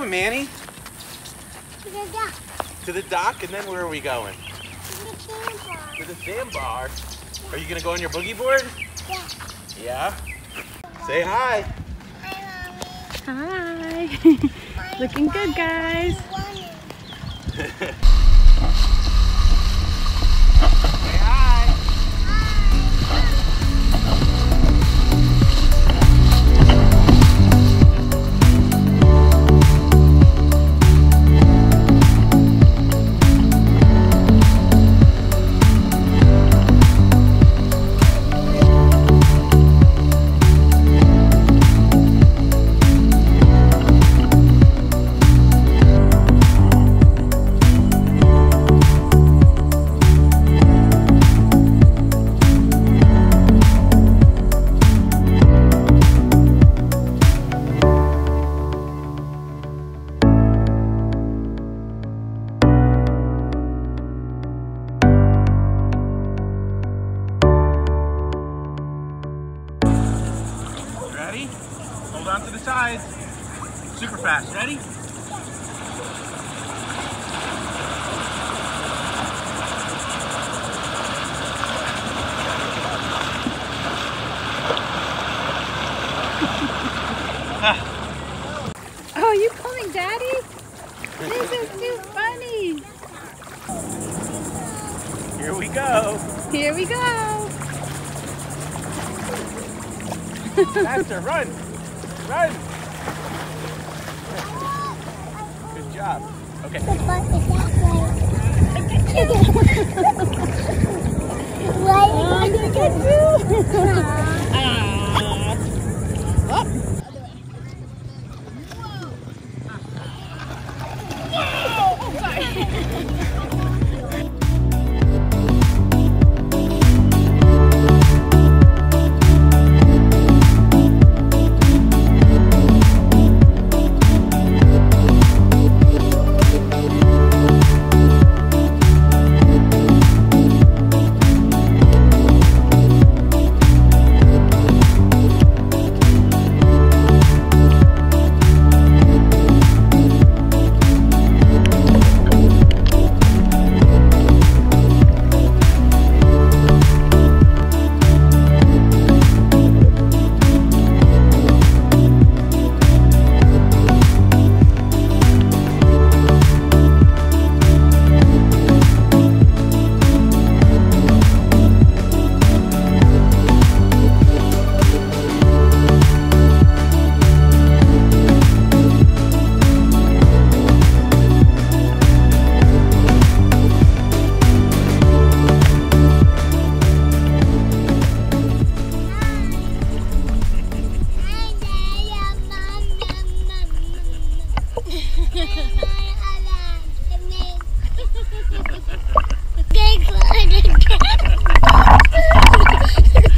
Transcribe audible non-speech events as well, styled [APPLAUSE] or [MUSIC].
Where are going, Manny? To the dock. To the dock, and then where are we going? To the sandbar. To the sandbar. Are you gonna go on your boogie board? Yeah. Yeah. Say hi. Hi, Mommy. Hi. [LAUGHS] Looking good, guys. [LAUGHS] Ready? Hold on to the sides. Super fast. Ready? [LAUGHS] Oh, you pulling Daddy? This is too funny. Here we go. Here we go. Faster, run. Run. Good job. Okay. The butt is that way. Why you can do. Aw. Big [LAUGHS]